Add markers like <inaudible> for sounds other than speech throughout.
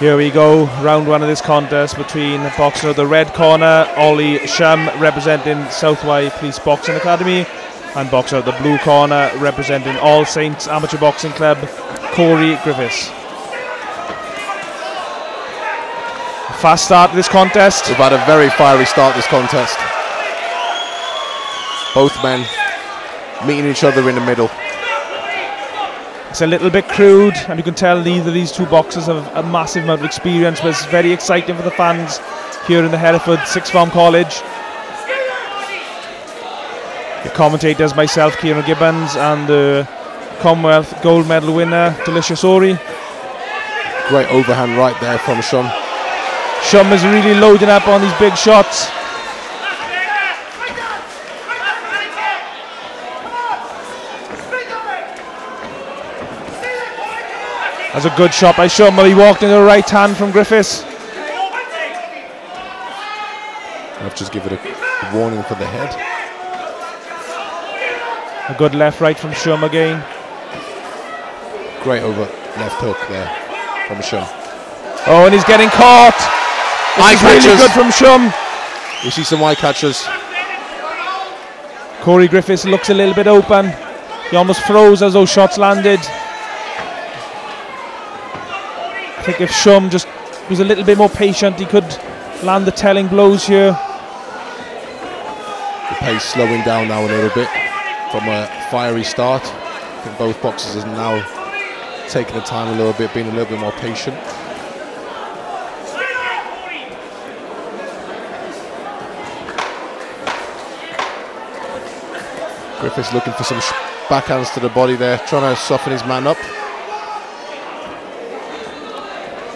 Here we go, round one of this contest between boxer of the red corner, Ollie Shum, representing Southwye Police Boxing Academy, and boxer of the blue corner, representing All Saints Amateur Boxing Club, Corry Griffiths. Fast start to this contest. We've had a very fiery start this contest. Both men meeting each other in the middle. It's a little bit crude, and you can tell neither of these two boxers have a massive amount of experience, but it's very exciting for the fans here in the Hereford Sixth Form College. The commentators, myself, Ciaran Gibbons, and the Commonwealth gold medal winner, Delicious Orie. Great overhand right there from Shum. Shum is really loading up on these big shots. That's a good shot by Shum, but he walked into the right hand from Griffiths. I've just given it a warning for the head. A good left right from Shum again. Great over left hook there from Shum. Oh, and he's getting caught. This Eye is really catches. good from Shum. You see some eye catches. Corry Griffiths looks a little bit open. He almost froze as those shots landed. I think if Shum just was a little bit more patient, he could land the telling blows here. The pace slowing down now a little bit from a fiery start. I think both boxers are now taking the time a little bit, being a little bit more patient. Griffiths looking for some backhands to the body there, trying to soften his man up.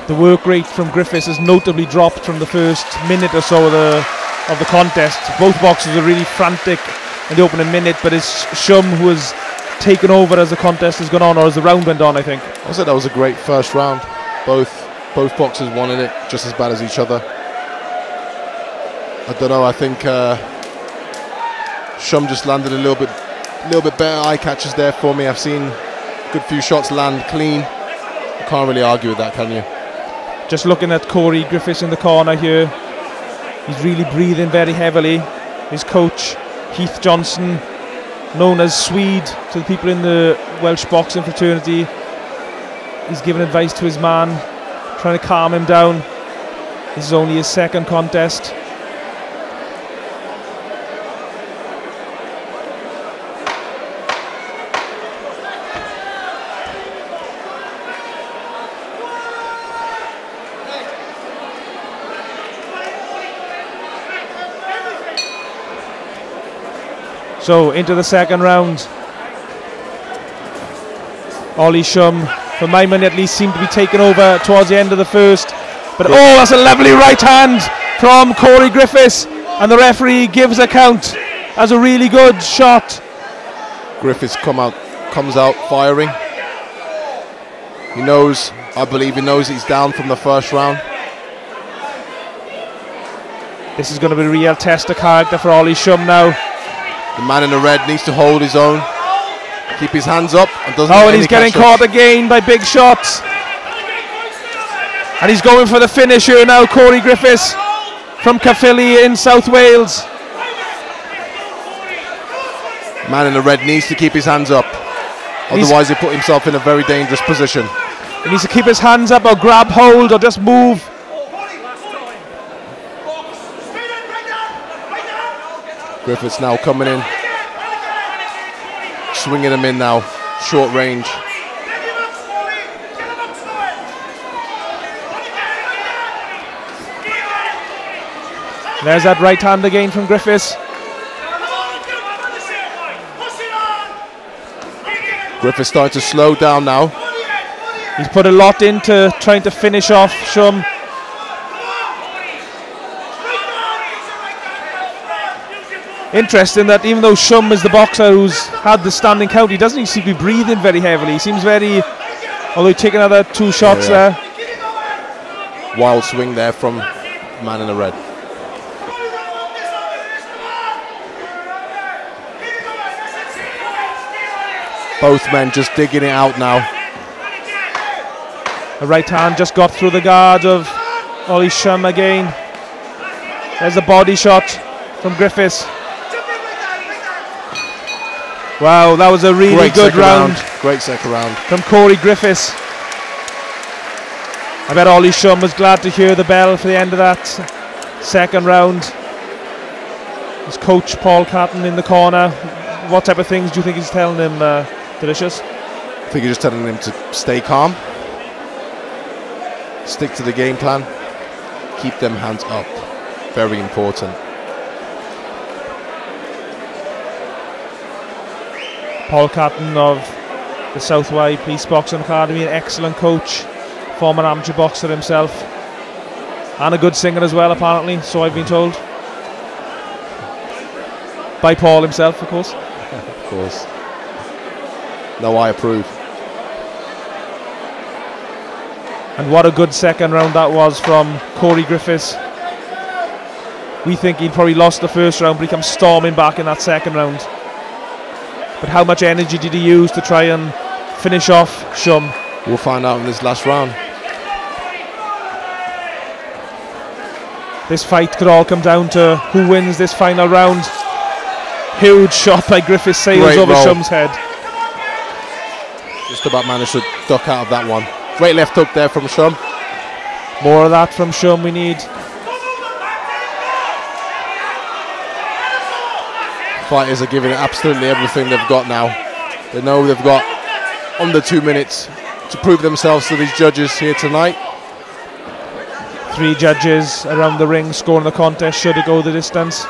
The work rate from Griffiths has notably dropped from the first minute or so of the of the contest. Both boxers are really frantic in the opening minute, but it's Shum who has taken over as the contest has gone on, or as the round went on. I think. I said that was a great first round. Both both boxers wanted it just as bad as each other. I don't know. I think uh, Shum just landed a little bit, little bit better eye catches there for me. I've seen a good few shots land clean. You can't really argue with that, can you? Just looking at Corry Griffiths in the corner here, he's really breathing very heavily. His coach, Heath Johnson, known as Swede to the people in the Welsh boxing fraternity, he's giving advice to his man, trying to calm him down. This is only his second contest. So into the second round. Ollie Shum, for my money at least, seemed to be taken over towards the end of the first. But oh, that's a lovely right hand from Corry Griffiths, and the referee gives a count as a really good shot. Griffiths come out, comes out firing. He knows, I believe, he knows he's down from the first round. This is going to be a real test of character for Ollie Shum now. The man in the red needs to hold his own, keep his hands up, and doesn't. Oh, and he's getting caught ups. again by big shots. And he's going for the finish here now, Corry Griffiths from Caerphilly in South Wales. Man in the red needs to keep his hands up. He's- Otherwise, he put himself in a very dangerous position. He needs to keep his hands up or grab hold or just move. Griffiths now coming in, swinging him in now, short range. There's that right hand again from Griffiths. Griffiths starting to slow down now. He's put a lot into trying to finish off Shum. Interesting that even though Shum is the boxer who's had the standing count, he doesn't seem to be breathing very heavily. He seems very, although he took another two shots yeah. there. Wild swing there from man in the red. Both men just digging it out now. A right hand just got through the guard of Ollie Shum again. There's a body shot from Griffiths. Wow, that was a really Great good second round, Great second round. from Corry Griffiths. I bet Ollie Shum was glad to hear the bell for the end of that second round. His coach Paul Catton in the corner. What type of things do you think he's telling him, uh, Delicious? I think you're just telling him to stay calm, stick to the game plan, keep them hands up. Very important. Paul Catton of the South Wye Police Boxing Academy, an excellent coach, former amateur boxer himself, and a good singer as well, apparently, so I've been told. By Paul himself, of course. <laughs> Of course. No, I approve. And what a good second round that was from Corry Griffiths. We think he'd probably lost the first round, but he comes storming back in that second round. But how much energy did he use to try and finish off Shum? We'll find out in this last round. This fight could all come down to who wins this final round. Huge shot by Griffiths sails Great over roll. Shum's head. Just about managed to duck out of that one. Great left hook there from Shum. More of that from Shum we need. Fighters are giving it absolutely everything they've got now. They know they've got under two minutes to prove themselves to these judges here tonight. Three judges around the ring scoring the contest should it go the distance.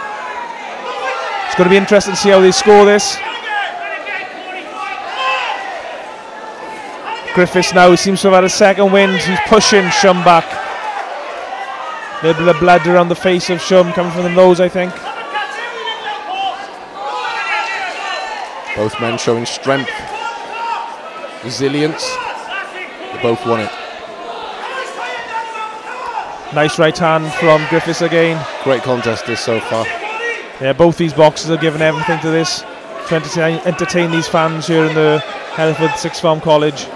It's going to be interesting to see how they score this. Griffiths now seems to have had a second wind. He's pushing Shum back. A little bit of blood around the face of Shum coming from the nose, I think. Both men showing strength, resilience. They both won it. Nice right hand from Griffiths again. Great contest this so far. Yeah, both these boxers are giving everything to this trying to entertain, entertain these fans here in the Hereford Sixth Form College.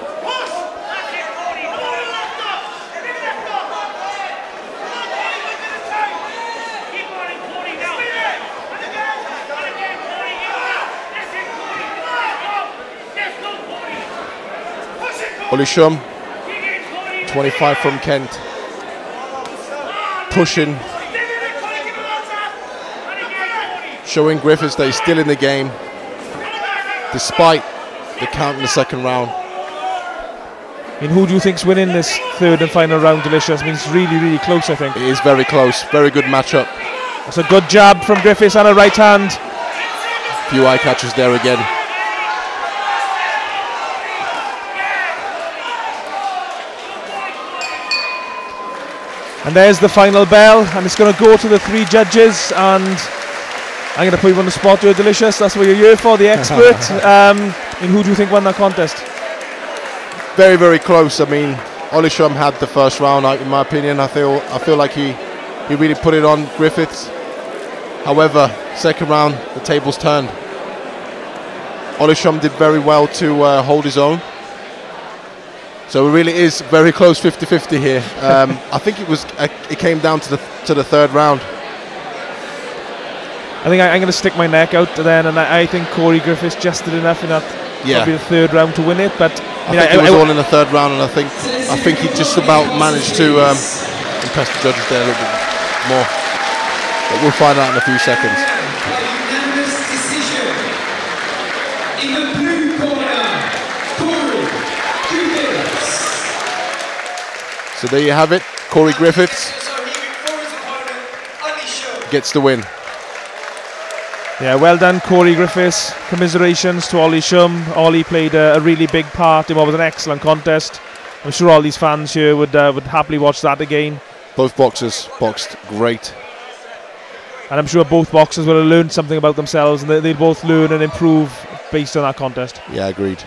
Ollie 25 from Kent. Pushing, showing Griffiths that he's still in the game, despite the count in the second round. I mean, who do you think's winning this third and final round, Delicious? I mean, it's really, really close, I think. It is very close, very good matchup. It's a good jab from Griffiths and a right hand. Few eye catches there again. And there's the final bell, and it's going to go to the three judges. And I'm going to put you on the spot, you're delicious. That's what you're here for, the expert. <laughs> um, and who do you think won that contest? Very, very close. I mean, Ollie Shum had the first round in my opinion. I feel, I feel like he, he really put it on Griffiths. However, second round, the tables turned. Ollie Shum did very well to uh, hold his own. So it really is very close 50-50 here. Um, <laughs> I think it was uh, it came down to the to the third round. I think I, am going to stick my neck out then, and I, I think Corry Griffiths just did enough in that Yeah. probably the third round to win it. But I I think I, it was I- all in the third round, and I think I think he just about managed to um, impress the judges there a little bit more. But we'll find out in a few seconds. Unanimous decision. In the blue corner, Corry Griffiths. So there you have it. Corry Griffiths So he for his opponent, Ollie Shum. gets the win. Yeah, well done, Corry Griffiths. Commiserations to Ollie Shum. Ollie played a, a really big part in what was an excellent contest. I'm sure all these fans here would uh, would happily watch that again. Both boxers boxed great. And I'm sure both boxers will have learned something about themselves and they, they'll both learn and improve based on that contest. Yeah, agreed.